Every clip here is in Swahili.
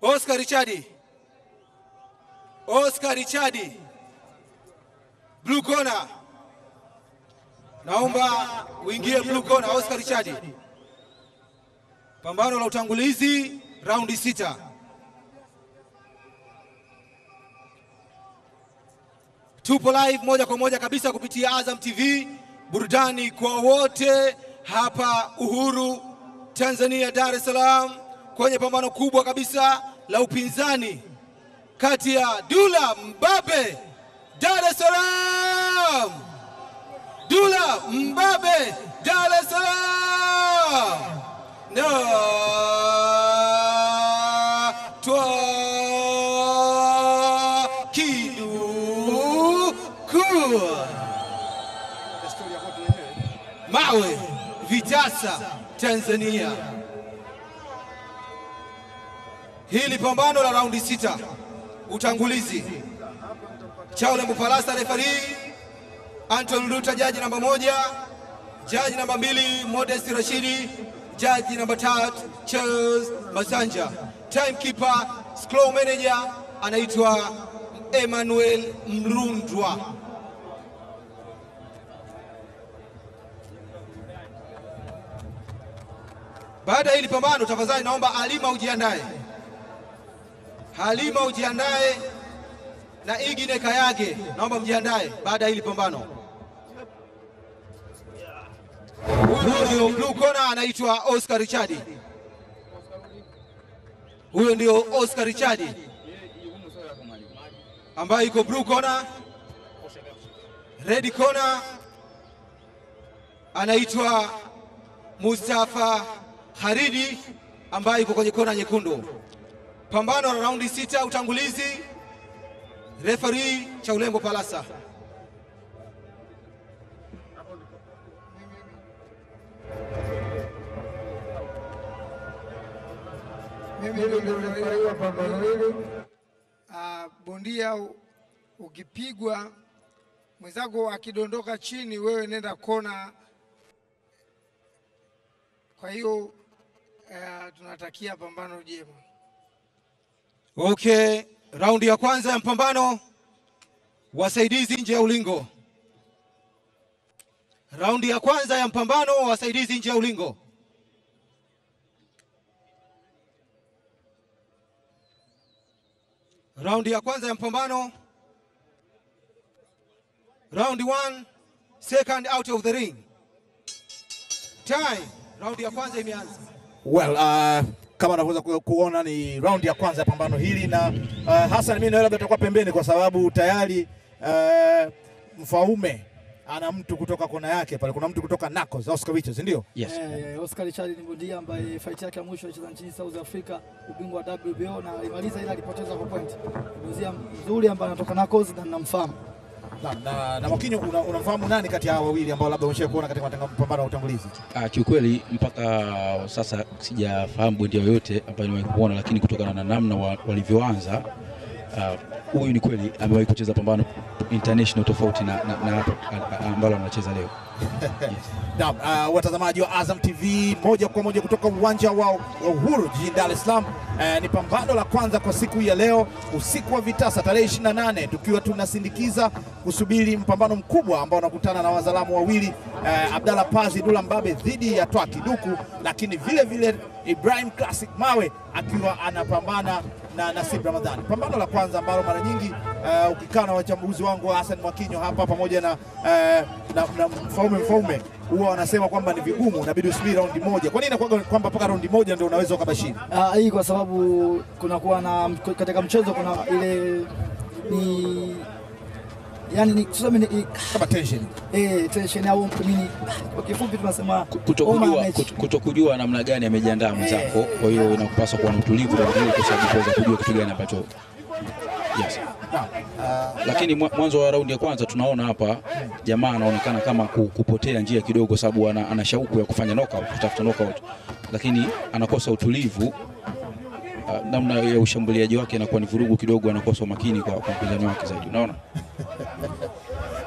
Oscar Richardi, Oscar Richardi, blue corner. Naomba uingie blue corner, Oscar Richardi. Pambano la utangulizi raundi sita. Tupo live moja kwa moja kabisa kupitia Azam TV, burudani kwa wote hapa Uhuru, Tanzania, Dar es Salaam, kwenye pambano kubwa kabisa la upinzani kati ya Dula Mbabe, Dar es Salaam, Dula Mbabe, Dar es Salaam. Kiduku mawe vitasa Tanzania. Hili pambano la raundi sita, utangulizi. Chaule Mupalasa referee, Anton Luta jaji namba moja, jaji namba mbili Modest Rashidi, jaji namba tatu Charles Masanja, timekeeper scroll manager anaitwa Emmanuel Mrundwa. Baada ya hili pambano, tafadhali naomba alima ujiandae, Halima ujiandae na Igine Kayage, naomba mjiandae baada ya hili pambano. Huyo ndio blue corner anaitwa Oscar Richard. Huyo ndio Oscar Richard ambaye iko blue corner. Red corner anaitwa Mustafa Haridi ambaye iko kwenye kona nyekundu. Pambano la raundi sita, utangulizi. Referee Palasa. Mimi nilifurahia pambano hili. Ah, bondia ukipigwa mwenzako akidondoka chini, wewe nenda kona. Kwa hiyo uh, tunatakia pambano jema. Okay, raundi ya kwanza ya mpambano, wasaidizi nje ya ulingo. Raundi ya kwanza ya mpambano, wasaidizi nje ya ulingo. Raundi ya kwanza ya mpambano, round 1 second out of the ring. Time, raundi ya kwanza imeanza. Well, uh, kama unavyoweza kuona ni round ya kwanza ya pambano hili na uh, Hassan mimi labda atakuwa pembeni kwa sababu tayari uh, Mfaume ana mtu kutoka kona yake pale, kuna mtu kutoka Nakos, Oscar Richards, ndio? Yes. Eh, Oscar Richards ni bondia ambaye fight yake ya mwisho alicheza nchini South Africa, ubingwa wa WBO na alimaliza ila alipoteza kwa point. Bondia mzuri ambaye anatoka Nakos na ninamfahamu. Na, na, na Mwakinyo una- nani kati ya hao wawili ambao labda umeshawahi kuona katika mapambano ya utangulizi? Ah, kiukweli mpaka sasa sijafahamu bondia yoyote ambaye nimewahi kuona, lakini kutokana na namna wa- walivyoanza huyu huyu ni kweli amewahi kucheza pambano international tofauti na, na, na a- ambalo anacheza leo. Naam, uh, watazamaji wa Azam TV moja kwa moja kutoka uwanja wa Uhuru jijini Dar es Salaam. Uh, ni pambano la kwanza kwa siku ya leo usiku wa vitasa tarehe 28 tukiwa tunasindikiza kusubiri mpambano mkubwa ambao unakutana na wazalamu wawili uh, Abdalla Pazi Dula Mbabe dhidi ya Twaki Duku, lakini vile vile Ibrahim Classic Mawe akiwa anapambana na Nasib Ramadhani. Pambano la kwanza ambalo mara nyingi uh, ukikaa na wachambuzi wangu Hassan Mwakinyo hapa pamoja na, uh, na, na Mfaume Mfaume huwa wanasema kwamba ni vigumu, inabidi usubiri raundi moja. Kwa nini inakuwa kwamba mpaka raundi moja ndio unaweza ukabashiri? Ah, hii kwa sababu kunakuwa na katika mchezo kuna ile ni yani ni tuseme ni ni- Kama tension. eh, tension au nini, kwa kifupi tunasema Kutokujua kuto- kutokujua namna gani amejiandaa mwenzako, kwa hiyo inakupaswa kuwa na utulivu kwa sababu kuweza kujua kitu gani ambacho yes. Uh, lakini mwanzo wa raundi ya kwanza tunaona hapa jamaa anaonekana kama kupotea njia kidogo, kwa sababu ana, ana shauku ya kufanya knockout, kutafuta knockout, lakini anakosa utulivu. Uh, namna ya ushambuliaji wake inakuwa ni vurugu kidogo, anakosa umakini kwa kwa mpinzani wake zaidi, unaona.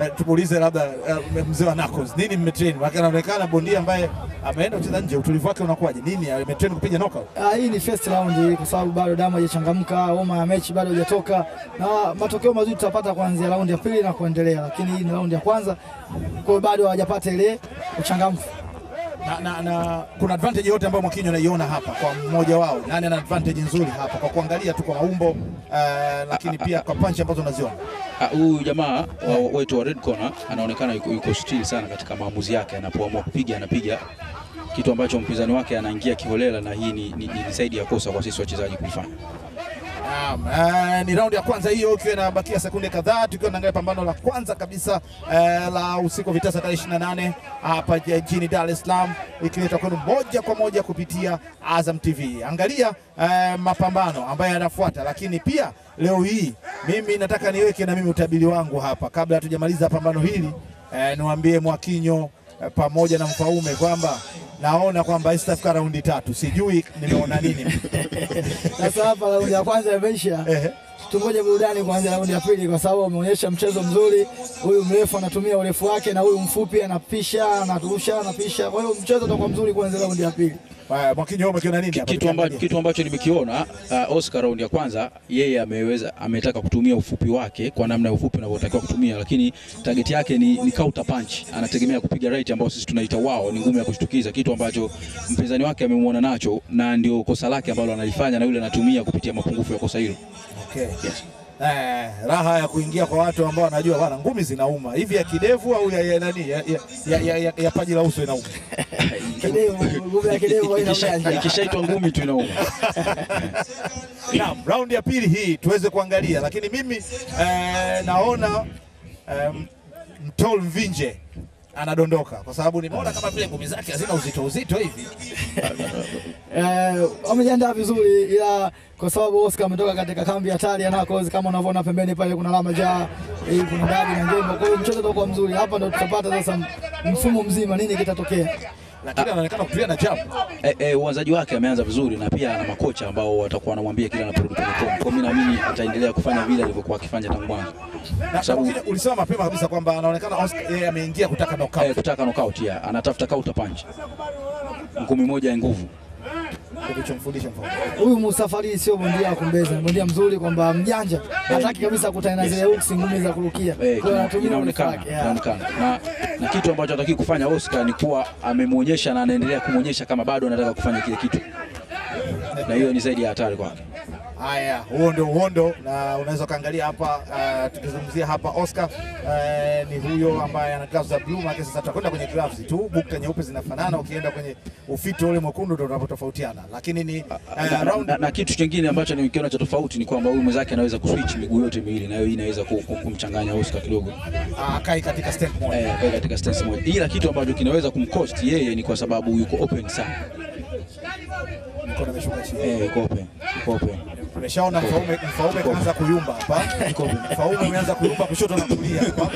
Eh, tumuulize labda eh, mzee wa Knuckles, nini mmetrain? Maana anaonekana bondia ambaye ameenda kucheza nje, utulivu wake unakuwaje? Nini ametrain kupiga knockout? Ah, hii ni first round kwa sababu bado damu haijachangamka, homa ya mechi bado haijatoka, na matokeo mazuri tutapata kuanzia raundi ya pili na kuendelea, lakini hii ni raundi ya kwanza, kwa hiyo bado hawajapata ile uchangamfu. Na, na, na kuna advantage yote ambayo Mwakinyo anaiona hapa kwa mmoja wao? Nani ana advantage nzuri hapa kwa kuangalia tu kwa maumbo uh, lakini pia kwa punch ambazo unaziona? huyu uh, jamaa wetu wa red corner anaonekana yuko, yuko still sana katika maamuzi yake, anapoamua kupiga anapiga kitu ambacho mpinzani wake anaingia kiholela, na hii ni, ni, ni zaidi ya kosa kwa sisi wachezaji kuifanya. Eh, ni raundi ya kwanza hiyo, ikiwa inabakia sekunde kadhaa, tukiwa tunaangalia pambano la kwanza kabisa eh, la usiku wa vitasa tarehe 28 hapa jijini Dar es Salaam, ikiletwa kwenu moja kwa moja kupitia Azam TV. Angalia eh, mapambano ambayo yanafuata, lakini pia leo hii mimi nataka niweke na mimi utabiri wangu hapa kabla hatujamaliza pambano hili eh, niwaambie Mwakinyo pamoja na Mfaume kwamba naona kwamba istafika raundi tatu, sijui nimeona nini. Sasa hapa raundi ya kwanza imeisha, tungoje burudani kuanzia raundi ya pili, kwa sababu ameonyesha mchezo mzuri. Huyu mrefu anatumia urefu wake na huyu mfupi anapisha, anarusha, anapisha. Kwa hiyo mchezo utakuwa mzuri kuanzia raundi ya pili. Haya, Mwakinyo umekiona nini hapa? Kitu ambacho, kitu ambacho nimekiona uh, Oscar round ya kwanza yeye ameweza ametaka kutumia ufupi wake kwa namna ya ufupi unavyotakiwa kutumia, lakini target yake ni, ni counter punch. Anategemea kupiga right ambayo sisi tunaita wao, ni ngumu ya kushtukiza, kitu ambacho mpinzani wake amemuona nacho, na ndio kosa lake ambalo analifanya na yule anatumia kupitia mapungufu ya kosa hilo. Okay. Yes. Eh, raha ya kuingia kwa watu ambao wanajua bwana, ngumi zinauma hivi ya kidevu au ya, ya nani ya, ya, ya, ya, ya, ya paji la uso inauma. Ikishaitwa ngumi tu inauma. Naam, raundi ya pili hii tuweze kuangalia, lakini mimi eh, naona eh, Mtol Mvinje anadondoka kwa sababu nimeona kama vile ngumi zake hazina uzito uzito hivi. Eh, wamejiandaa vizuri ila kwa sababu Oscar ametoka katika kambi hatari na kozi kama unavyoona pembeni pale kuna alama ja eh, kuna dabi na ngembo. Kwa hiyo mchezo utakuwa mzuri. Hapa ndo tutapata sasa mfumo mzima nini kitatokea. Lakini anaonekana kutulia na jambo Eh, eh, uanzaji wake ameanza vizuri na pia ana makocha ambao watakuwa wanamwambia kila anaporudi kwenye kombe. Kwa mimi naamini ataendelea kufanya vile alivyokuwa akifanya tangu mwanzo. Na Sababu- ulisema mapema kabisa kwamba anaonekana yeye ameingia kutaka knockout. Eh, kutaka knockout ya anatafuta counter punch. Ngumi moja ya nguvu. Kilichomfundisha. Huyu Musafari sio bondia wa kumbeza, bondia mzuri kwamba mjanja. Hataki kabisa kukutana na zile hooks ngumu za kurukia. Kwa Eh, inaonekana inaonekana na, na kitu ambacho hataki kufanya Oscar ni kuwa amemwonyesha na anaendelea kumwonyesha kama bado anataka kufanya kile kitu, na hiyo ni zaidi ya hatari kwake. Haya, huo ndio uhondo, na unaweza ukaangalia hapa uh, tukizungumzia hapa Oscar uh, ni huyo ambaye ana gloves za blue, maana sasa tutakwenda kwenye gloves tu, bukta nyeupe zinafanana, ukienda kwenye ufito ule mwekundu ndio unapotofautiana, lakini ni uh, na, round na, na kitu kingine ambacho nimekiona cha tofauti ni kwamba huyu mwenzake anaweza kuswitch miguu yote miwili, na hii inaweza ku- ku- kumchanganya Oscar kidogo uh, akai katika step moja. eh, akai katika stance moja, ila kitu ambacho kinaweza kumcost yeye ni kwa sababu yuko open sana Mkono umeshuka chini. eh, yuko open, yuko open. Umeshaona Mfaume, Mfaume kaanza kuyumba hapa. Mfaume ameanza kuyumba kushoto na kulia hapa.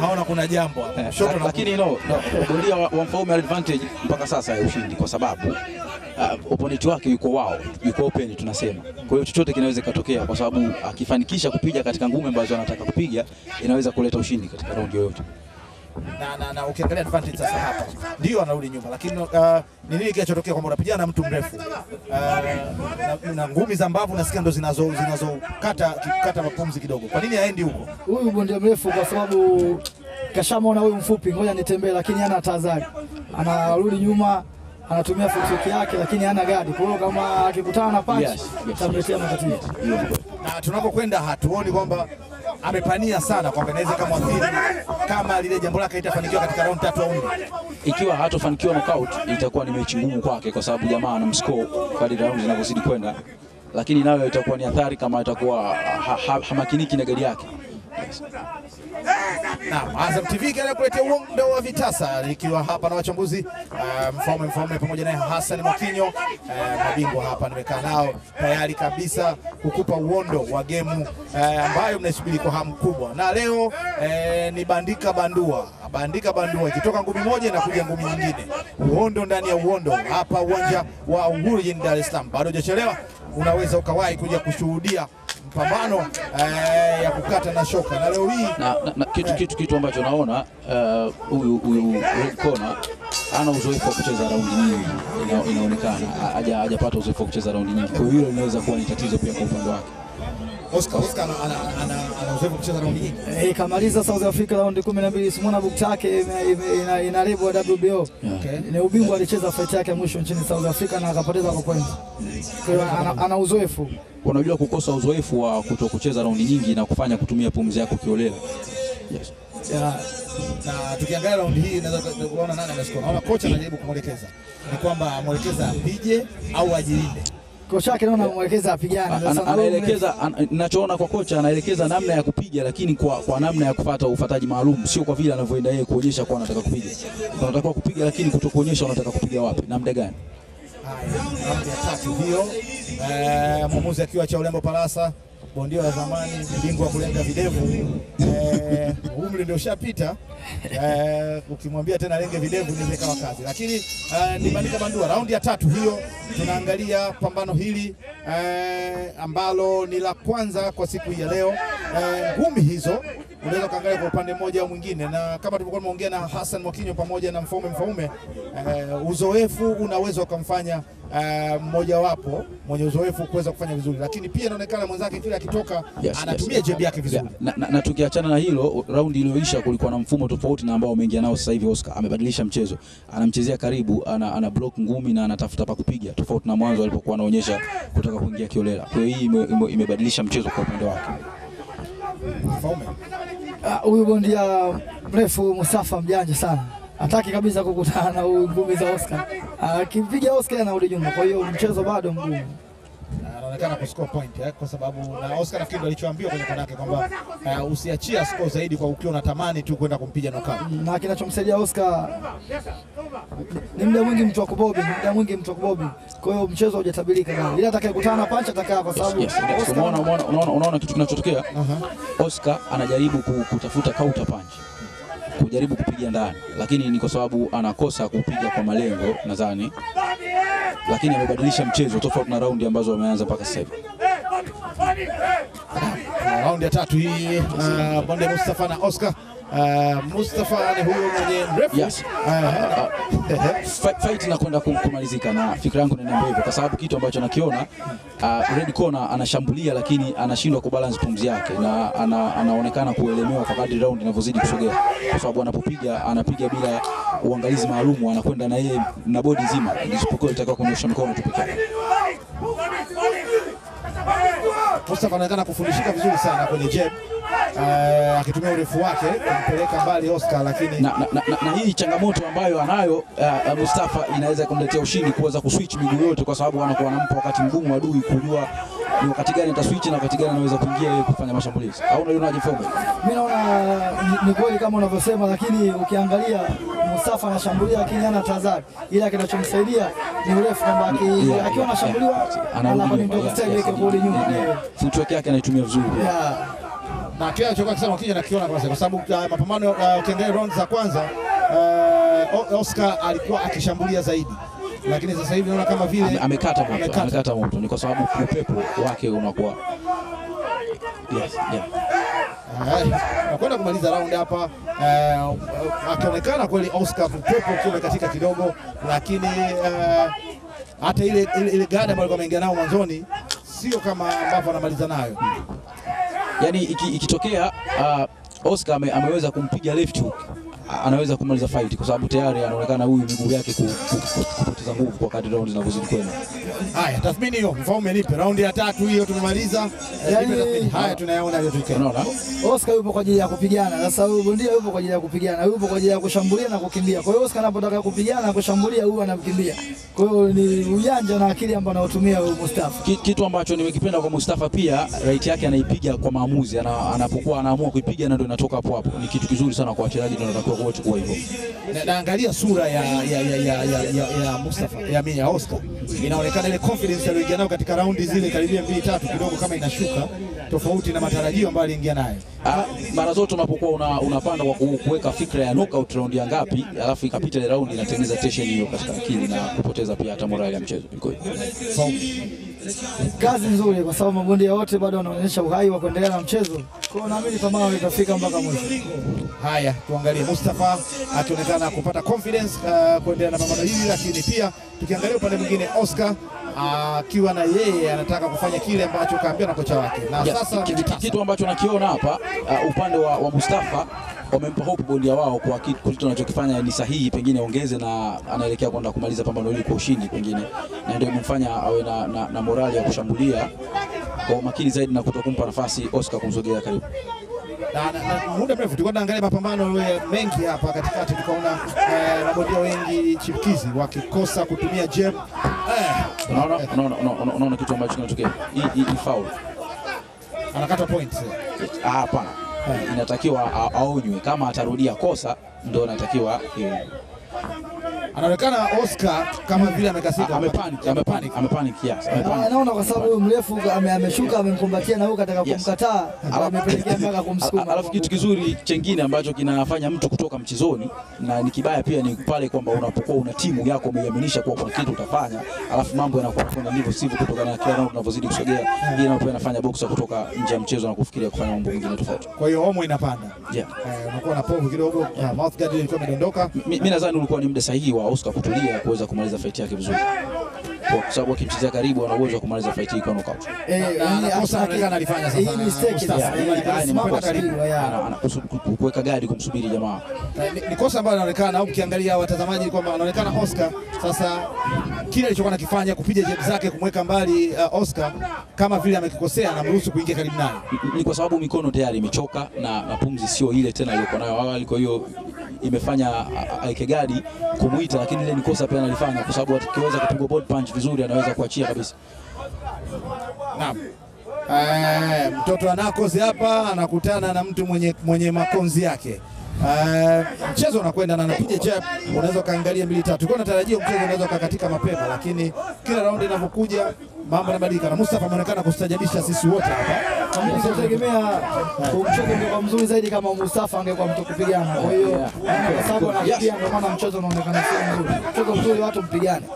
Naona kuna jambo hapa. Kushoto na lakini no, no bondia wa, wa Mfaume advantage mpaka sasa ya ushindi kwa sababu uh, opponent wake yuko wao, yuko open tunasema. Kwa hiyo chochote kinaweza kutokea kwa sababu akifanikisha kupiga katika ngumi ambazo anataka kupiga inaweza kuleta ushindi katika raundi yoyote. Na, na, na ukiangalia advantage sasa hapa ndio anarudi nyuma, lakini uh, ni nini kinachotokea kwamba unapigana na mtu mrefu uh, na, na ngumi za mbavu nasikia ndo zinazo zinazokata kata mapumzi kidogo. Kwa nini haendi huko? Huyu bondia mrefu kwa sababu kashamona huyu mfupi, ngoja nitembee, lakini ana tazari anarudi nyuma, anatumia footwork yake, lakini hana gadi. Kwa hiyo kama akikutana na punch Yes, yes, tamletea matatizo. Na tunapokwenda hatuoni kwamba amepania sana kwamba inaweza kama athiri kama lile jambo lake litafanikiwa katika round tatu au nne. Ikiwa hatofanikiwa knockout itakuwa ni mechi ngumu kwake, kwa sababu jamaa anamscore kadri round zinavyozidi kwenda, lakini nayo itakuwa ni athari kama itakuwa ha, ha, hamakiniki na gari yake. Naam, Azam TV ikiendelea kuletea uondo wa vitasa ikiwa hapa na wachambuzi uh, Mfaume Mfaume pamoja naye Hassan Mwakinyo. Uh, mabingwa hapa nimekaa nao tayari kabisa kukupa uondo wa gemu uh, ambayo mnaisubiri kwa hamu kubwa, na leo uh, ni bandika bandua. Bandika bandua, ikitoka ngumi moja inakuja ngumi nyingine, uondo ndani ya uondo hapa uwanja wa Uhuru jijini Dar es Salaam. Bado hujachelewa, unaweza ukawahi kuja kushuhudia mpambano uh, ya kukata na shoka, na leo hii na, na, kitu, kitu, kitu ambacho naona uh, huyu huyu kona ana uzoefu wa kucheza raundi nyingi, ina, inaonekana. Ha- hajapata uzoefu wa kucheza raundi nyingi, kwa hiyo hilo linaweza kuwa ni tatizo pia kwa upande wake. Oscar Oscar ana- ana- ana ana uzoefu kucheza raundi nyingi. Eh, kamaliza South Africa raundi 12 simona book yake ina, lebo WBO. Okay. Ni ubingwa alicheza fight yake mwisho nchini South Africa na akapoteza kwa point. Kwa hiyo ana, ana uzoefu. Unajua, kukosa uzoefu wa kuto kucheza raundi nyingi na kufanya kutumia pumzi yako kiolela. Yes. Ya, na tukiangalia raundi hii naweza kuona nani ameshikwa. Naona kocha anajaribu kumwelekeza ni kwamba amwelekeza apige au ajilinde. Kocha wake naona mwelekeza apigane. Anaelekeza ninachoona kwa kocha anaelekeza namna ya kupiga, lakini kwa, kwa namna ya kufuata ufuataji maalum, sio kwa vile anavyoenda yeye kuonyesha kwa anataka kupiga. Unatakiwa kupiga, lakini kutokuonyesha unataka kupiga wapi, namna gani. Haya, ya tatu hiyo. Eh, mwamuzi akiwa cha urembo Palasa, bondia wa zamani, bingwa wa kulenga videvu. Eh, umri ndio ushapita. Eh, ukimwambia tena lenge videvu ni ikawa kazi, lakini eh, ni Malika Bandua. Raundi ya tatu hiyo, tunaangalia pambano hili eh, ambalo ni la kwanza kwa siku hii ya leo. Eh, ngumi hizo unaweza kuangalia kwa upande mmoja au mwingine, na kama tulivyokuwa tumeongea na Hassan Mwakinyo pamoja na Mfaume Mfaume, uh, uzoefu unaweza ukamfanya uh, mmojawapo mwenye uzoefu kuweza kufanya vizuri, lakini pia inaonekana mwenzake kile akitoka Yes, anatumia yes. jebi yake vizuri. yeah. Na, na, na tukiachana na hilo, raundi iliyoisha kulikuwa na mfumo tofauti na ambao umeingia nao sasa hivi. Oscar amebadilisha mchezo, anamchezea karibu, ana, ana block ngumi na anatafuta pa kupiga, tofauti na mwanzo alipokuwa anaonyesha kutaka kuingia kiolela. Kwa hiyo hii imebadilisha ime- ime- mchezo kwa upande wake. Uh, huyu bondia mrefu Mustafa mjanja sana, hataki kabisa kukutana na huyu ngumi za Oscar. Akimpiga Oscar anarudi nyuma, kwa hiyo mchezo bado mgumu. Anaonekana kuscore point eh, kwa sababu na Oscar nafikiri ndo alichoambiwa kwenye kona yake kwamba uh, usiachia score zaidi kwa ukiwa unatamani tu kwenda kumpiga knockout. na kinachomsaidia Oscar ni muda mwingi mtu wa kubobi, ni muda mwingi mtu wa kubobi. Kwa hiyo mchezo haujatabirika na ila atakayekutana na pancha atakaa, kwa sababu umeona, unaona, unaona kitu kinachotokea. Oscar anajaribu kutafuta counter punch, kujaribu kupiga ndani, lakini ni kwa sababu anakosa kupiga kwa malengo nadhani, lakini amebadilisha mchezo tofauti na raundi ambazo wameanza mpaka sasa hivi. Ya tatu hii uh, bonde Mustafa na Oscar. Uh, Mustafa ni huyo mwenye mrefu Yes. uh, Fight, fight inakwenda kum- kumalizika na fikra yangu inaniambia hivyo, kwa sababu kitu ambacho nakiona uh, Red Corner anashambulia lakini anashindwa kubalance pumzi yake na ana, anaonekana kuelemewa kwa kadri round inavyozidi kusogea, kwa sababu anapopiga anapiga bila uangalizi maalum, anakwenda na yeye na bodi nzima, isipokuwa itakuwa kunyosha mikono tu pekee. Mustafa anaonekana kufundishika vizuri sana kwenye jab uh, akitumia urefu wake kumpeleka mbali Oscar, lakini na, na, na, na, hii changamoto ambayo anayo uh, Mustafa inaweza kumletea ushindi kuweza kuswitch miguu yote, kwa sababu anakuwa anampa wakati mgumu adui kujua ni wakati gani ataswitch na wakati gani anaweza kuingia yeye kufanya mashambulizi. Au unaonaje? Mimi naona ni- ni kweli kama unavyosema, lakini ukiangalia Mustafa anashambulia lakini hana tazari, ila kinachomsaidia ni urefu, kwamba akiwa anashambuliwa. Anarudi ndogo yes, yake kurudi nyuma. Footwork yake anaitumia vizuri. Na kile alichokuwa kisema kija nakiona kwa sababu uh, mapambano uh, ukiangalia round za kwanza uh, Oscar alikuwa akishambulia zaidi, lakini sasa hivi naona kama vile Amekata moto, amekata. amekata moto, ni kwa sababu upepo wake unakuwa yes, yeah. Haya, nakwenda kumaliza round hapa eh, akionekana kweli Oscar upepo ukiwa umekatika kidogo, lakini eh, hata ile ile, gada ambayo alikuwa ameingia nao mwanzoni sio kama ambavyo anamaliza nayo. yani iki, ikitokea uh, Oscar ame, ameweza kumpiga left hook anaweza kumaliza fight kwa sababu tayari anaonekana huyu miguu yake ku, ku, ku, kupoteza nguvu kwa kadri round zinavyozidi kwenda. Haya, tathmini hiyo, Mfaume nipe raundi ya tatu hiyo tumemaliza. Yaani- Haya tunayaona hiyo tukio. Unaona? Oscar yupo kwa ajili ya kupigana. Sasa huyu bondia yupo kwa ajili ya kupigana, yupo kwa ajili ya kushambulia na kukimbia. Kwa hiyo Oscar anapotaka kupigana na kushambulia, huyu anamkimbia. Kwa hiyo ni ujanja na akili ambayo anaotumia huyu Mustafa. Kitu ambacho nimekipenda kwa Mustafa pia right yake anaipiga kwa maamuzi, ana, anapokuwa anaamua kuipiga na ndio inatoka hapo hapo. Ni kitu kizuri sana kwa wachezaji, ndio natakiwa kuwa kuwa hivyo. Na- naangalia sura ya, ya, ya, ya, ya, ya, ya Mustafa ya, mimi ya Oscar, inaonekana ile confidence aliyoingia nayo katika raundi zile karibia mbili tatu, kidogo kama inashuka, tofauti na matarajio ambayo aliingia nayo. Ah, mara zote unapokuwa una, unapanda kwa kuweka fikra ya knockout round ya ngapi, alafu ikapita ile raundi inatengeneza tension hiyo katika akili na kupoteza pia hata morale ya mchezo. Iko hivyo. Kazi nzuri, kwa sababu mabondia wote bado wanaonyesha uhai wa kuendelea na mchezo. Kwa hiyo naamini pambano itafika mpaka mwisho. Haya, tuangalie Mustafa akionekana kupata confidence uh, kuendelea na pambano hili, lakini pia tukiangalia upande mwingine Oscar akiwa na yeye anataka kufanya kile ambacho kaambia na kocha wake, na yes, sasa kitu, ki- kitu ambacho nakiona hapa uh, upande wa, wa Mustafa wamempa hope bondia wao kwa ki- kitu anachokifanya ni sahihi, pengine ongeze na anaelekea kwenda kumaliza pambano hili kwa ushindi pengine, na ndio imemfanya awe na, na, na morali ya kushambulia kwa umakini zaidi na kutokumpa nafasi Oscar kumsogea karibu. na, na, na muda mrefu tulikuwa tunaangalia mapambano mengi hapa katikati, tukaona eh, mabondia wengi chipukizi wakikosa kutumia jab Unaona, unaona, unaona, unaona kitu ambacho kinatokea. Hii hii foul. anakata point. Ah, Hapana, inatakiwa aonywe kama atarudia kosa, ndio anatakiwa iwe. Anaonekana Oscar kama vile amekasika, amepanic, amepanic, amepanic, yes, Ah, amepanic. naona kwa sababu huyu mrefu ame- ameshuka amemkumbatia na huyu kataka kumkataa amepelekea mpaka kumsukuma. Alafu kitu kizuri chengine ambacho kinafanya mtu kutoka mchezoni na ni kibaya pia ni pale kwamba unapokuwa una timu yako umeiaminisha kuwa kuna kitu utafanya, alafu mambo yanakuwa ndivyo sivyo, kutokana na kila round unavyozidi kusogea. Hii nayo pia inafanya boxer kutoka nje ya mchezo na kufikiria kufanya mambo mengine tofauti. kwa hiyo homo inapanda Yeah. eh, unakuwa na povu kidogo, mouth guard ilikuwa imedondoka. Mi mi nadhani ulikuwa ni muda sahihi wa Oscar kutulia kuweza kumaliza fight yake vizuri, kwa sababu akimchezea karibu ana uwezo wa kumaliza fight hii kwa knockout. Eh, kuweka gadi kumsubiri jamaa. Eh, ni, kosa ambalo inaonekana au ukiangalia watazamaji kwamba anaonekana Oscar sasa kile alichokuwa nakifanya kupiga jab zake kumweka mbali uh, Oscar kama vile amekikosea, anamruhusu kuingia karibu naye. ni kwa sababu mikono tayari imechoka na, na pumzi sio ile tena iliyokuwa nayo awali. Kwa hiyo imefanya a- kumwita, lakini ile ni kosa pia analifanya, kwa sababu akiweza kupigwa body punch vizuri anaweza kuachia kabisa. Naam. Eh, mtoto anakozi hapa anakutana na mtu mwenye, mwenye makonzi yake. Eh, mchezo unakwenda na anapiga jab, unaweza ukaangalia mbili tatu. Kwa natarajia mchezo unaweza ukakatika mapema, lakini kila raundi inavyokuja mambo yanabadilika, na Mustafa anaonekana kustajabisha sisi wote hapa. Nilitegemea mchezo ungekuwa mzuri zaidi kama Mustafa angekuwa mtu kupigana. Kwa hiyo kwa sababu anakimbia, ndio maana mchezo unaonekana sio mzuri. Mchezo mzuri watu mpigane.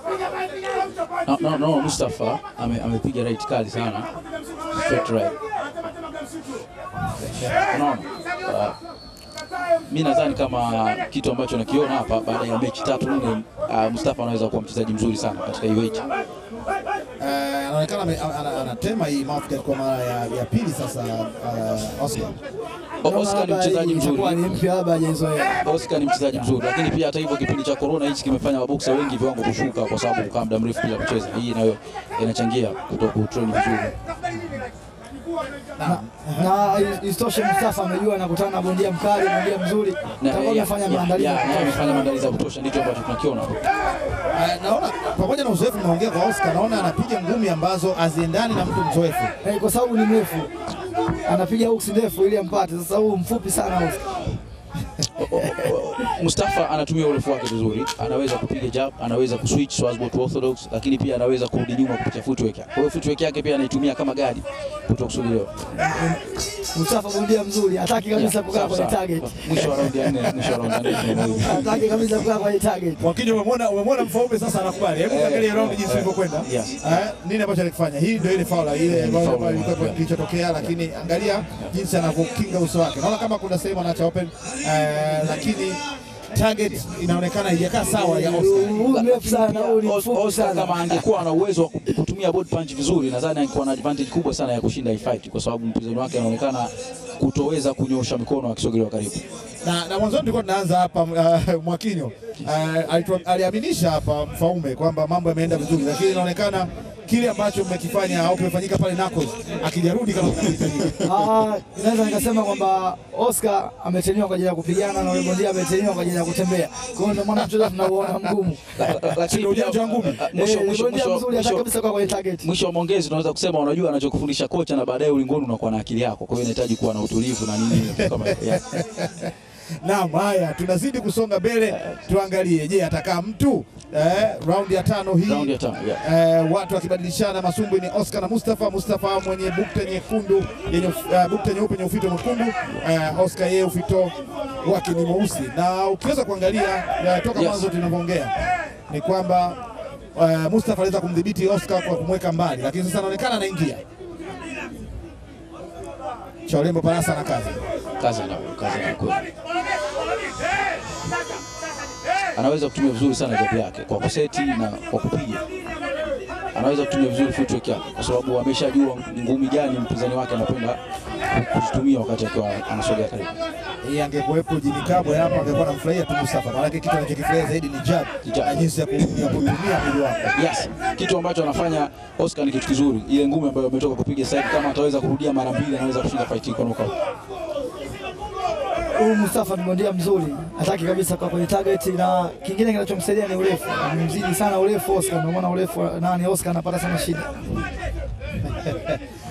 No, no, no, Mustafa ame- amepiga right kali sana, straight right. Unaona, uh, mi nadhani kama kitu ambacho nakiona hapa baada ya mechi tatu nne, uh, Mustafa anaweza kuwa mchezaji mzuri sana katika hiyo mechi. Anaonekana ame- anatema hii mouthguard kwa mara ya, ya pili sasa. Uh, Oscar Oscar ni mchezaji mzuri. ni mpya labda. Oscar ni mchezaji mzuri, lakini pia hata hivyo kipindi cha corona hichi kimefanya maboksa wengi viwango kushuka, kwa sababu kukaa muda mrefu bila kucheza. Hii nayo inachangia kuto kutrain vizuri. Na isitoshe Mustafa amejua anakutana na bondia mkali, bondia mzuri. Na- Atakuwa ya- amefanya ya- maandalizi. ya- ya ya- kutosha. amefanya maandalizi ya kutosha, ndicho ambacho tunakiona. Eh, naona pamoja na uzoefu naongea kwa Oscar, naona anapiga ngumi ambazo haziendani na mtu mzoefu. Eh, kwa sababu ni mrefu. Anapiga hooks ndefu ili ampate. Sasa huu mfupi sana Oscar. Mustafa anatumia urefu wake vizuri, anaweza kupiga jab, anaweza kuswitch swazbot orthodox, lakini pia anaweza kurudi nyuma kupitia footwork yake. Kwa hiyo footwork yake pia anaitumia kama gari kuto kusogelewa. Mustafa bondia mzuri, hataki kabisa kukaa kwenye target. Mwisho wa raundi ya 4, mwisho wa raundi ya nne tunamaliza. Hataki kabisa kukaa kwenye target. Wakija umemwona umemwona Mfaume sasa anakubali. Hebu angalia round jinsi ilivyokwenda. Yes. Eh, nini ambacho alikifanya? Hii ndio ile faula ile ambayo ilikuwa kilichotokea, lakini angalia jinsi anavyokinga uso wake. Naona kama kuna sehemu anaacha open eh, lakini target inaonekana haijakaa sawa ya Oscar. Oscar kama angekuwa na uwezo wa kutumia body punch vizuri, nadhani angekuwa na advantage kubwa sana ya kushinda hii fight, kwa sababu mpinzani wake anaonekana kutoweza kunyosha mikono akisogelewa karibu. na, na mwanzoni tulikuwa tunaanza hapa uh, Mwakinyo uh, aliaminisha hapa Mfaume kwamba mambo yameenda vizuri, lakini inaonekana kile ambacho mmekifanya au kimefanyika pale Nakos akijarudi kama. Ah, naweza nikasema kwamba Oscar ameteniwa kwa ajili ya kupigana na Raymond Diaz ameteniwa kwa ajili ya kutembea. Kwa hiyo ndio maana mchezo tunauona mgumu. Lakini ujanja ngumi. mwisho Eh, mwisho mwisho mwisho kabisa kwa kwenye target. mwisho wa maongezi tunaweza kusema unajua anachokufundisha kocha na baadaye ulingoni unakuwa na akili yako. Kwa hiyo inahitaji kuwa na utulivu na nini kama yeah. Naam, haya tunazidi kusonga mbele, tuangalie, je, atakaa mtu eh, round ya tano hii Round ya tano, yeah. eh, watu wakibadilishana masumbwi ni Oscar na Mustafa. Mustafa mwenye bukta nyekundu yenye eh, bukta nyeupe yenye ufito mwekundu eh, Oscar yeye ufito wake ni mweusi, na ukiweza kuangalia eh, toka Yes. mwanzo tunavyoongea ni kwamba eh, Mustafa aliweza kumdhibiti Oscar kwa kumweka mbali, lakini sasa anaonekana anaingia. Chalembo Parasa na kazi Kazi na kaza na kweli. anaweza kutumia vizuri sana jabu yake kwa kuseti na kwa kupiga anaweza kutumia vizuri footwork yake kwa sababu ameshajua ngumi gani mpinzani wake anapenda kuzitumia wakati akiwa anasogea karibu. Hii angekuwepo Jimmy Kabwe hapa angekuwa anamfurahia tu Mustafa, Maana kitu anachokifurahia zaidi ni jab na jinsi ya ku- kutumia mwili wake. Yes, kitu ambacho anafanya Oscar ni kitu kizuri. Ile ngumi ambayo ametoka kupiga side kama ataweza kurudia mara mbili, anaweza kushinda fight kwa knockout. Huyu Mustafa ni bondia mzuri, hataki kabisa kwa kwenye target, na kingine kinachomsaidia ni urefu. Mzidi sana urefu Oscar, ndio maana urefu nani Oscar anapata sana shida.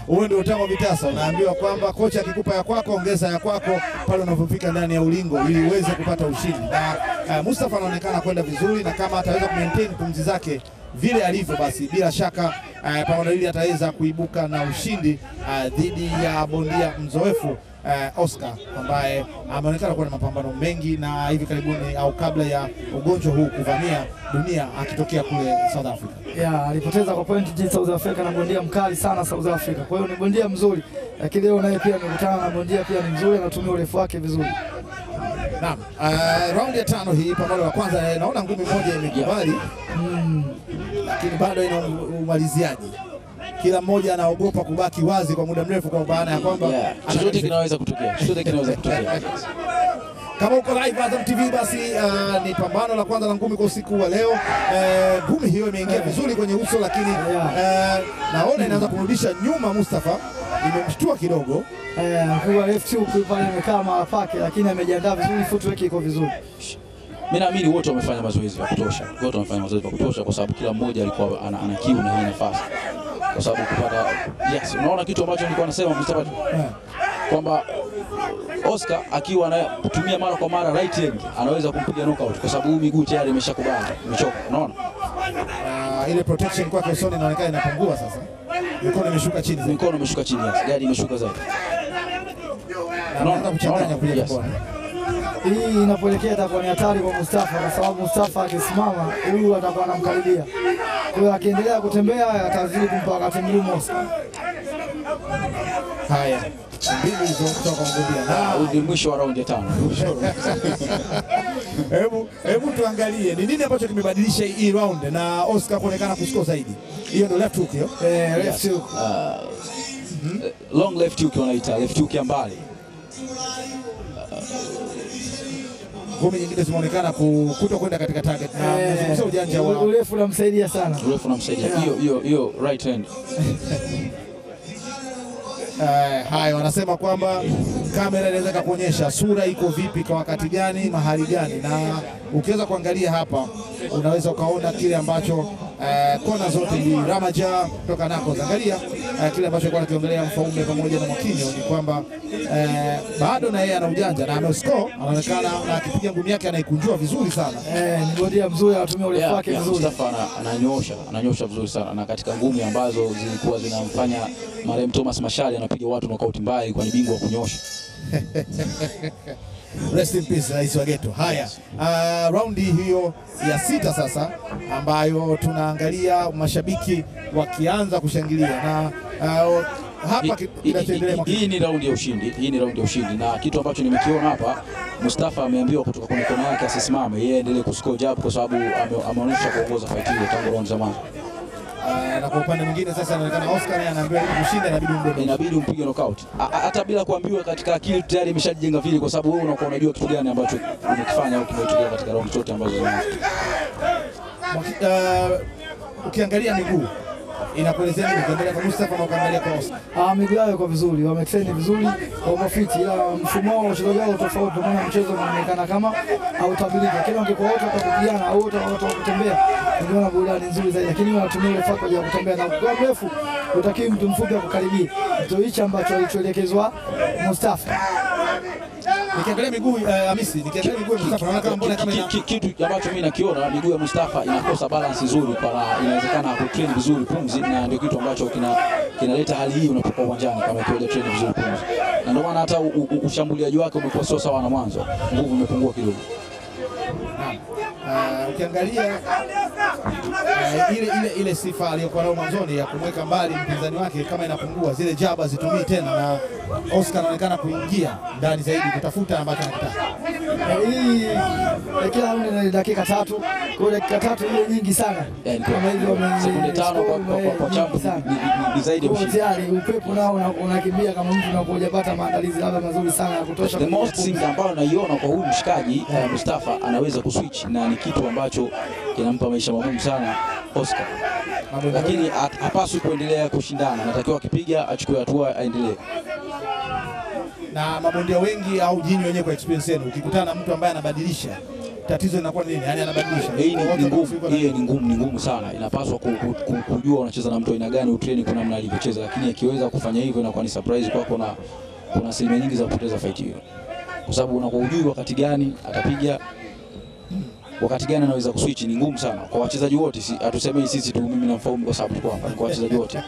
Huo ndio utamu vitasa, unaambiwa kwamba kocha akikupa ya kwako ongeza ya kwako pale unapofika ndani ya ulingo ili uweze kupata ushindi. Na uh, Mustafa anaonekana kwenda vizuri, na kama ataweza kumaintain pumzi zake vile alivyo, basi bila shaka uh, pambano hili ataweza kuibuka na ushindi uh, dhidi ya bondia mzoefu uh, Oscar ambaye ameonekana kuwa na mapambano mengi na hivi karibuni au kabla ya ugonjwa huu kuvamia dunia akitokea kule South Africa. Ya, alipoteza kwa point jinsi South Africa na bondia mkali sana South Africa. Kwa hiyo ni bondia mzuri, lakini leo naye pia amekutana na bondia pia ni mzuri, anatumia urefu wake vizuri. Naam, uh, raundi ya tano hii pambano la kwanza eh, naona ngumi moja imekubali lakini bado ina um- umaliziaji. Kila mmoja anaogopa kubaki wazi kwa muda mrefu, kwa maana ya kwamba chochote kinaweza kutokea, chochote kinaweza kutokea. kama uko live Azam TV basi uh, ni pambano la kwanza la ngumi kwa usiku wa leo. Uh, ngumi hiyo imeingia vizuri kwenye uso, lakini uh, naona inaanza kurudisha nyuma. Mustafa imemshtua kidogo. uh, huwa left hook pale amekaa mahala pake, lakini amejiandaa vizuri, footwork iko vizuri. Mimi naamini wote wamefanya mazoezi ya kutosha, wote wamefanya mazoezi ya kutosha, kwa sababu kila mmoja alikuwa ana, ana kiu na hii nafasi, kwa sababu kupata yes, unaona kitu ambacho nilikuwa nasema Mustafa kwamba Oscar akiwa anatumia mara kwa mara right hand anaweza kumpiga knockout, kwa sababu miguu tayari imeshakubana, imechoka, unaona? Uh, ile protection kwake usoni inaonekana inapungua sasa, mikono imeshuka chini. Mikono imeshuka chini, yes, gari imeshuka zaidi. anaanza kuchanganya kule kuja Yes. Hii inapoelekea itakuwa ni hatari kwa Mustafa, kwa sababu Mustafa akisimama huyu atakuwa anamkaribia. Kwa hiyo akiendelea kutembea atazidi kumpa wakati mgumu Oscar. Haya, mbili hizo kutoka mgombea. Ah, ni mwisho wa raundi ya tano. hebu hebu tuangalie ni nini ambacho kimebadilisha hii round na Oscar kuonekana kuscore zaidi. Hiyo ndio left hook hiyo. Eh, left hook. long left hook wanaita left hook ya mbali. Ngumi nyingine zimeonekana ku- kuto kwenda katika target na Eh, mzungumzia ujanja wa urefu unamsaidia sana. Urefu unamsaidia. Hiyo hiyo hiyo right hand. Eh, haya wanasema kwamba kamera inaweza kuonyesha sura iko vipi kwa wakati gani mahali gani, na ukiweza kuangalia hapa unaweza ukaona kile ambacho eh, kona zote hii. Ramaja kutoka nako zangalia eh, kile ambacho alikuwa akiongelea Mfaume pamoja na Mwakinyo ni kwamba eh, bado na yeye ana ujanja na ameuscore, anaonekana na akipiga ngumi yake anaikunjua vizuri sana. Eh, ni godia mzuri anatumia urefu wake yeah, vizuri. Mustafa ananyosha ananyosha vizuri sana na katika ngumi ambazo zilikuwa zinamfanya marehemu Thomas Mashali anapiga watu knockout mbaya, ilikuwa ni bingwa wa kunyosha. Rest in peace Rais wa Geto. Haya, uh, raundi hiyo ya sita sasa, ambayo tunaangalia mashabiki wakianza kushangilia na uh, hapa kinachoendelea hii- ni raundi ya ushindi, hii ni raundi ya ushindi, na kitu ambacho nimekiona hapa, Mustafa ameambiwa kutoka kwenye kona yake asisimame, yeye aendelee kuscore jab kwa sababu ameonyesha kuongoza fight hiyo tangu round za mwanzo. uh, na kwa upande mwingine sasa inaonekana Oscar anaambiwa ili kushinda inabidi umdodo, inabidi umpige knockout. Hata bila kuambiwa katika akili tayari imeshajenga vile, kwa sababu wewe unakuwa unajua kitu gani ambacho umekifanya au kimetokea katika raundi zote ambazo zinazo uh, ukiangalia miguu inakuelezea nini? Ukiangalia kwa Mustafa na ukiangalia kwa. Ah, miguu yao kwa vizuri, wametrain vizuri, wako fit, ila mfumo wao wa uchezaji wao tofauti, maana mchezo unaonekana kama hautabiliki. Kila wangekuwa wote watakupigana au wote watakutembea, ungeona burudani nzuri zaidi, lakini wanatumia ile fako ya kutembea na kwa mrefu, utakii mtu mfupi akukaribia. Ndio hicho ambacho alichoelekezwa Mustafa. Nikiangalia miguu uh, Hamisi, nikiangalia miguu ya Mustafa naona kama mbona kama kitu ambacho mimi nakiona miguu ya Mustafa inakosa balance nzuri, kwa inawezekana hakutrain vizuri pumzi, na ndio kitu ambacho kina kinaleta hali hii unapokuwa uwanjani kama ikiwa train vizuri pumzi, na ndio maana hata ushambuliaji wake umekuwa sio sawa na mwanzo, nguvu imepungua kidogo. Uh, ukiangalia uh, ile, ile, ile sifa aliyokuwa nayo mwanzoni ya kumweka mbali mpinzani wake kama inapungua, zile jaba zitumii tena, na Oscar anaonekana kuingia ndani zaidi kutafuta ambacho anakitaka. Eh, hii eh, kila raundi ni dakika tatu, kwa dakika tatu hiyo nyingi sana. Kama hivyo sekunde tano kwa- nyingi ni- zaidi ushindi. tayari upepo nao unakimbia kama mtu unakuwa hujapata maandalizi labda mazuri sana ya kutosha. The most thing ambayo naiona kwa huyu mshikaji eh, Mustafa anaweza kuswitch na ni kitu ambacho kinampa maisha magumu sana Oscar, lakini hapaswi kuendelea kushindana, anatakiwa akipiga achukue hatua aendelee. Na mabondia wengi au nyinyi wenyewe kwa experience yenu, ukikutana na mtu ambaye anabadilisha, tatizo linakuwa nini? Yani anabadilisha Hii ni, ngumu, hii ni ngumu, ni ngumu sana. Inapaswa ku, ku, ku, kujua unacheza na mtu aina gani, utreni kwa namna alivyocheza, lakini akiweza kufanya hivyo inakuwa ni surprise kwako, na kuna asilimia nyingi za kupoteza fight hiyo, kwa sababu unakuwa hujui wakati gani atapiga wakati gani anaweza kuswitch. Ni ngumu sana kwa wachezaji wote, hatusemei sisi tu, mimi namfahamu kwa sababu tuko hapa, kwa wachezaji wote.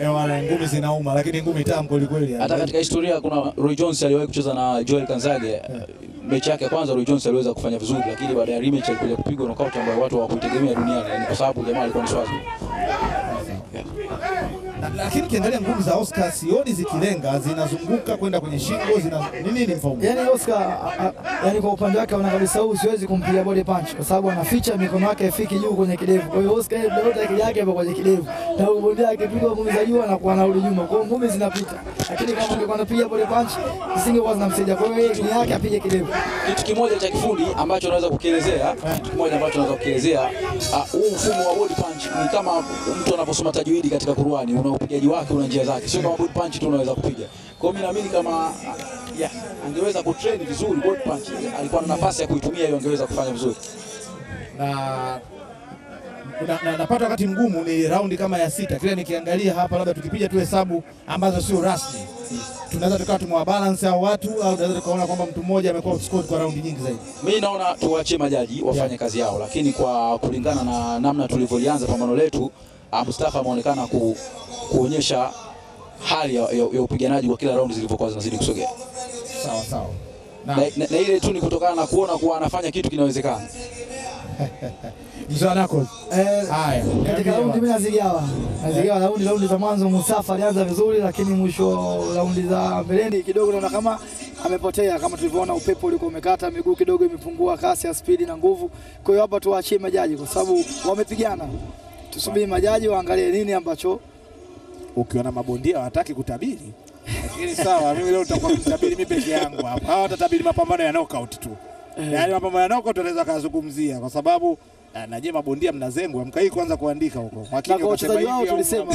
Eh, wana ngumi zinauma, lakini ngumi tamu kweli kweli. Hata katika historia kuna Roy Jones aliwahi kucheza na Joel Kanzage. Mechi yake ya kwanza Roy Jones aliweza kufanya vizuri, lakini baada ya rematch alikuja kupigwa knockout ambayo watu hawakuitegemea duniani, kwa sababu jamaa alikuwa ni swazi. Lakini kiangalia ngumi za Oscar sioni zikilenga, zinazunguka kwenda kwenye shingo, zina ni nini mfaume? Yaani Oscar a- a- yaani kwa upande wake ana kabisa huyu siwezi kumpiga body punch kwa sababu anaficha mikono yake ifiki juu kwenye kidevu. Kwa hiyo Oscar yeye ndio yake yake hapo kwenye kidevu. Na huyu yake akipigwa ngumi za juu anakuwa anarudi nyuma. Kwa hiyo ngumi zinapita. Lakini kama ungekuwa anapiga body punch isingekuwa zinamsaidia. Kwa hiyo yeye ni yake apige kidevu. Kitu kimoja cha kifundi ambacho naweza kukielezea, kitu kimoja ambacho naweza kukielezea, ah, huu mfumo wa body punch ni kama mtu anaposoma tajwidi katika Qur'ani, una upigaji wake, una njia zake, sio kama body punch tu unaweza kupiga. Kwa hiyo mimi naamini kama ah, yeah, angeweza kutrain vizuri body punch, alikuwa na nafasi ya kuitumia hiyo, angeweza kufanya vizuri. na na- na- napata wakati mgumu ni raundi kama ya sita. Kile nikiangalia hapa, labda tukipiga tu hesabu ambazo sio rasmi, tunaweza tukawa tumewa balance au watu au tunaweza tukaona kwamba mtu mmoja amekuwa outscored kwa raundi nyingi zaidi. Mimi naona tuwaachie majaji wafanye Yeah. kazi yao, lakini kwa kulingana na namna tulivyolianza pambano letu, Mustafa ameonekana ku, kuonyesha hali ya, ya, ya upiganaji kwa kila raundi zilivyokuwa zinazidi kusogea Sawa sawa. Na na, na, na ile tu ni kutokana na kuona kuwa anafanya kitu kinawezekana. Eh, Haya. katika raundi mimi nazigawa. Nazigawa raundi raundi za mwanzo Mustafa alianza vizuri lakini mwisho raundi za mbeleni kidogo naona kama amepotea kama tulivyoona upepo ulikuwa umekata miguu kidogo imepungua kasi ya spidi na nguvu. Kwa hiyo hapa tuwaachie majaji kwa sababu wamepigana. Tusubiri majaji waangalie nini ambacho Ukiona mabondia hawataki kutabiri, lakini sawa, mimi leo nitakuwa mtabiri mimi peke yangu hapa. Hawa watatabiri mapambano ya knockout tu, yaani mapambano ya knockout tunaweza kuzungumzia kwa sababu eh, na je, mabondia mnazengwa, mkai kwanza kuandika huko kwa wachezaji wao tulisema-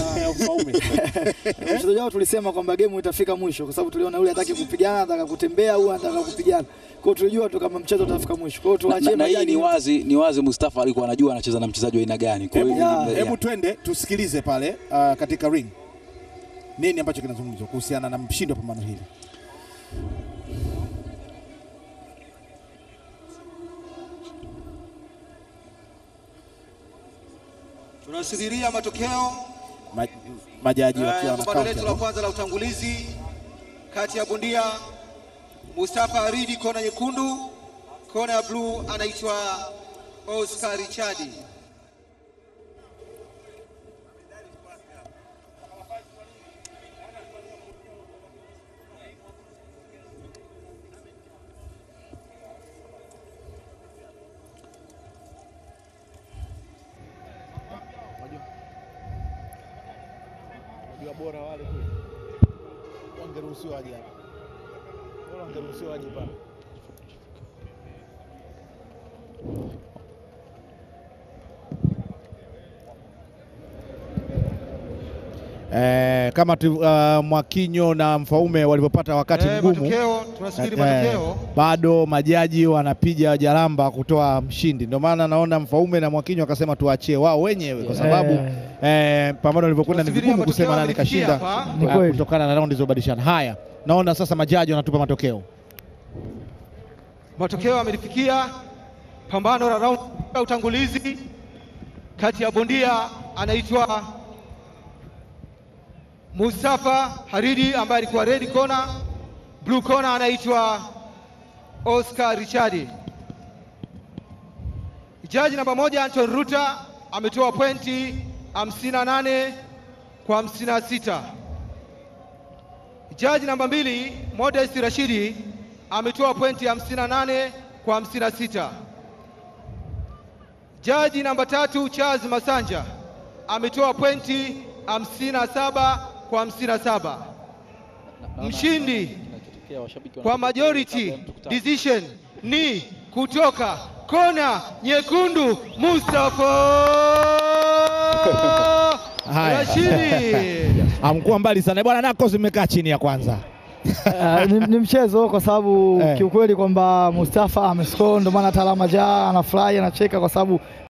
wachezaji wao tulisema kwamba game itafika mwisho kwa sababu tuliona yule hataki kupigana, anataka kutembea au anataka kupigana. Kwa hiyo tulijua tu kama mchezo utafika mwisho. Kwa hiyo Na, tuachie na, na hii ni wazi, ni wazi Mustafa alikuwa anajua anacheza na mchezaji wa aina gani. Kwa hiyo. Hebu twende tusikilize pale uh, katika ring nini ambacho kinazungumzwa kuhusiana na mshindo wa pambano hili. Tunasubiria matokeo Ma, majaji eh, wakiwa na pambano letu la kwanza la utangulizi kati ya bondia Mustafa Aridi kona nyekundu, kona ya bluu anaitwa Oscar Richadi. Unajua bora wale kule wangeruhusiwa waje hapa, bora wangeruhusiwa waje pale. Eh, kama tu, uh, Mwakinyo na Mfaume walivyopata wakati Eh, mgumu matokeo tunasubiri eh, bado majaji wanapiga jaramba kutoa mshindi. Ndio maana naona Mfaume na Mwakinyo akasema tuachie wao wenyewe kwa sababu eh, pambano walivyokwenda ni vigumu kusema nani kashinda. Ni eh, kweli. kutokana na raundi zilizobadilishana. Haya, naona sasa majaji wanatupa matokeo. Matokeo yamelifikia pambano la raundi ya utangulizi kati ya bondia anaitwa Mustafa Haridi ambaye alikuwa red corner, blue corner anaitwa Oscar Richadi. Jaji namba moja Anton Ruta ametoa pointi 58 kwa 56. Jaji namba mbili Modest Rashidi ametoa pointi 58 kwa 56. Jaji namba tatu Charles Masanja ametoa pointi 57 kwa 57. Mshindi kwa majority decision ni kutoka kona nyekundu Mustafa Haya. Amkuwa mbali sana bwana, nako zimekaa chini ya kwanza. Eh, ni, ni mchezo kwa sababu Eh. kiukweli kwamba Mustafa amescore, ndio maana hata alama anafurahi anacheka kwa sababu